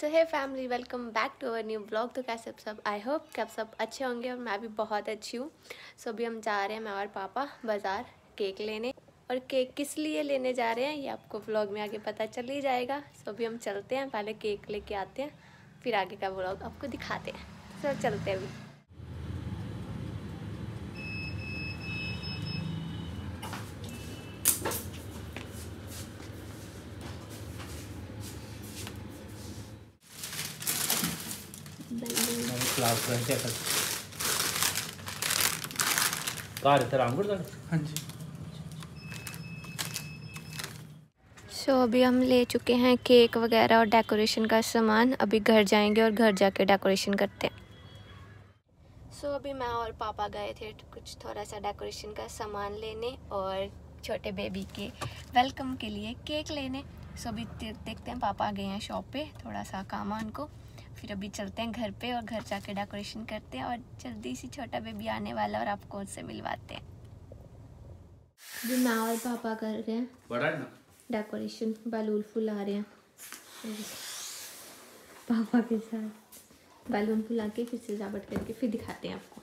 सो है family welcome back to our new blog तो कैसे सब? आई होप कि आप सब अच्छे होंगे और मैं भी बहुत अच्छी हूँ। सो so, अभी हम जा रहे हैं मैं और पापा बाज़ार केक लेने। और केक किस लिए लेने जा रहे हैं ये आपको ब्लॉग में आगे पता चल ही जाएगा। सो so, अभी हम चलते हैं पहले केक लेके आते हैं फिर आगे का ब्लॉग आपको दिखाते हैं। सो so, चलते हैं अभी। क्लास में चेक कर। कार इधर आंगुर तक हाँ जी। सो so, अभी हम ले चुके हैं केक वगैरह और डेकोरेशन का सामान। अभी घर जाएँगे और घर जाके डेकोरेशन करते हैं। सो so, अभी मैं और पापा गए थे कुछ थोड़ा सा डेकोरेशन का सामान लेने और छोटे बेबी के वेलकम के लिए केक लेने। सो so, अभी देखते हैं पापा गए हैं शॉप पे। थोड़ा सा काम है उनको। फिर अभी चलते हैं घर पे और घर जाके डेकोरेशन करते हैं और जल्दी सी छोटा बेबी आने वाला और आपको उससे मिलवाते हैं। जो माँ और पापा कर रहे हैं। डेकोरेशन बैलून फुला आ रहे हैं। पापा के साथ बैलून फुला के फिर सजावट करके फिर दिखाते हैं आपको।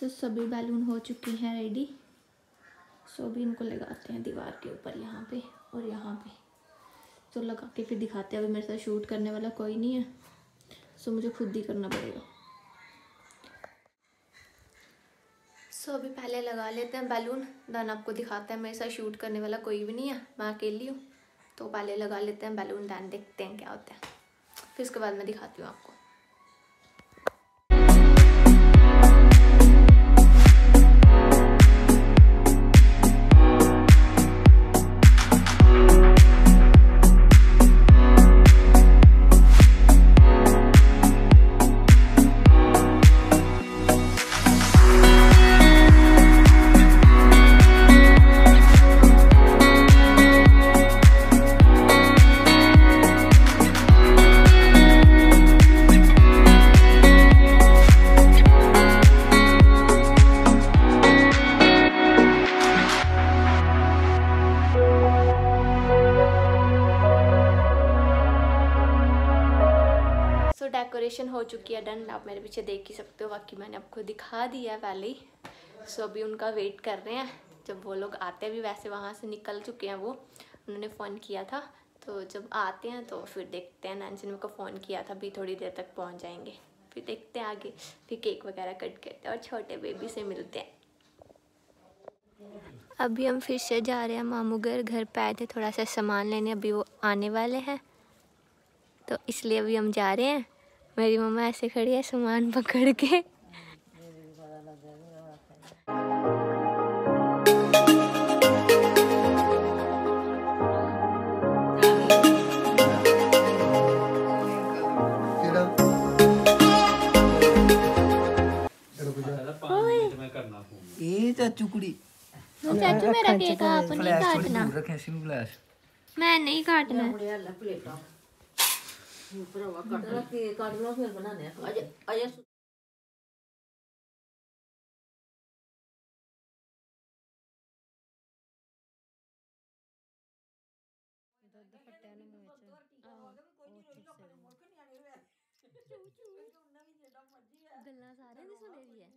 सो सभी बैलून हो चुके हैं रेडी सो अभी इनको लगाते हैं दीवार के ऊपर यहाँ पे और यहाँ पे। तो लगा के फिर दिखाते हैं। अभी मेरे साथ शूट करने वाला कोई नहीं है। सो मुझे खुद ही करना पड़ेगा। सो अभी पहले लगा लेते हैं बैलून। देन आपको दिखाते हैं मेरे साथ शूट करने वाला कोई भी नहीं है। मैं अकेली हूँ। तो पहले लगा लेते हैं बैलून दैन देखते हैं क्या होता है। फिर उसके बाद मैं दिखाती हूँ आपको। डेकोरेशन हो चुकी है डन आप मेरे पीछे देख ही सकते हो, बाकी मैंने आपको दिखा दिया है पहले ही। सो अभी उनका वेट कर रहे हैं। जब वो लोग आते भी वैसे वहाँ से निकल चुके हैं वो। उन्होंने फ़ोन किया था। तो जब आते हैं तो फिर देखते हैं। नैन्सी ने मेरे को फ़ोन किया था, अभी थोड़ी देर तक पहुँच जाएँगे। फिर देखते हैं आगे। फिर केक वगैरह कट करते हैं और छोटे बेबी से मिलते हैं। अभी हम फिर से जा रहे हैं मामू घर। घर पे आए थे, थोड़ा सा सामान लेने। अभी वो आने वाले हैं। तो इसलिए अभी हम जा रहे हैं। मेरी मम्मा ऐसे खड़ी है सामान पकड़ के। चाचू तो चाचू मेरा केक आप नहीं काटना। मैं नहीं काटना। ਭਰਾਵਾ ਕੱਟ ਲੈ ਕੇ ਕੱਢ ਲਓ ਫਿਰ ਬਣਾਉਂਦੇ ਆ। ਅਜੇ ਅਜੇ ਦੁੱਧ ਫਟਿਆ ਨੂੰ ਮੂੰਹ ਚ ਗੱਲਾਂ ਸਾਰੇ ਦੀ ਸੁਣੇ ਵੀ ਹੈ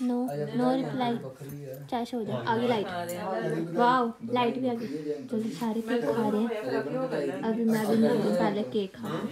No, नो रिप्लाई चाय से हो। जाए। आगे लाइट वाओ लाइट भी आ गई तो सारे केक खा रहे हैं अभी मैं भी पहले केक खा रही हूँ।